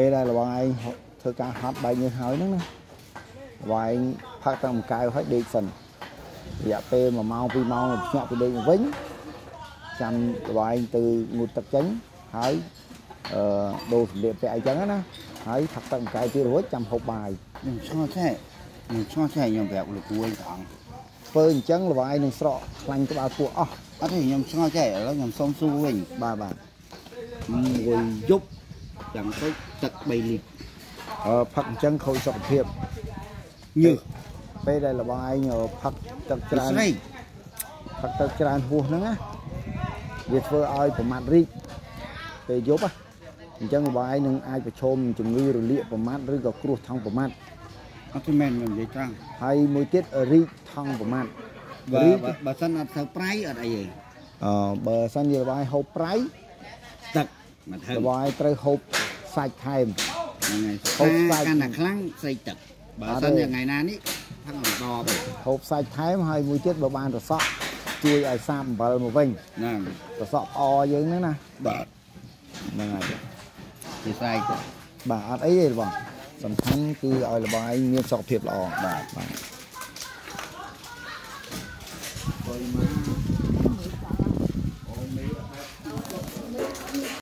ពេលដែលរបស់ឯងធ្វើការហត់បែកញើសហើយហ្នឹងណារបស់ឯងផឹកតាំងកៅហើយដេកសិនរយៈពេល1ម៉ោង2ម៉ោងភ្ញាក់ពីដេកមកវិញចាំរបស់ឯងទៅងូតទឹកចេញហើយអឺដូរសម្លៀកពាក់អីចឹងណាហើយផឹកតាំងកៅទៀតរួចចាំហូបបាយខ្ញុំឆ្ងល់ចេះខ្ញុំឆ្ងល់ចេះខ្ញុំប្រាប់លោកគួយត្រង់ធ្វើអញ្ចឹងលវាយនឹងស្រកខ្លាញ់ក្បាលពោះអស់អត់ទេខ្ញុំឆ្ងល់ចេះឥឡូវខ្ញុំសុំសួរវិញបាទបាទមួយយប់ យ៉ាងទៅទឹក3លីត្រអឺផឹកអញ្ចឹងខូចសុខភាពញើសពេលដែលលវាយផឹកទឹកច្រើនស្រីផឹកទឹកច្រើនហួសហ្នឹងណាវាធ្វើឲ្យប្រមាថរីកពេលយប់ណាអញ្ចឹងលវាយនឹងអាចប្រឈមនឹងជំងឺរលាកប្រមាថឬក៏គ្រោះថង់ប្រមាថអត់ទេមែនខ្ញុំនិយាយត្រង់ហើយមួយទៀតរីកថង់ប្រមាថបើរីកបើបើសិនអត់ទៅប្រៃអត់អីទេអឺបើសិនជាលវាយហូបប្រៃទឹក មកទៅស្វាយត្រូវហូបសាច់ថែមហ្នឹងហើយហូបសាច់កាន់តែខ្លាំងស្អីទឹកបើសិនយ៉ាងណានេះផឹងអម្ដបហូបសាច់ថែមហើយមួយទៀតបើបានរសក់ជួយឲ្យសាអំបិលមកវិញហ្នឹងរសក់ផ្អយើងហ្នឹងណាបាទហ្នឹងហើយពីស្រែកបាទអត់អីទេបងសំខាន់គឺឲ្យលបាយមានសុខភាពល្អបាទបាទបុយមក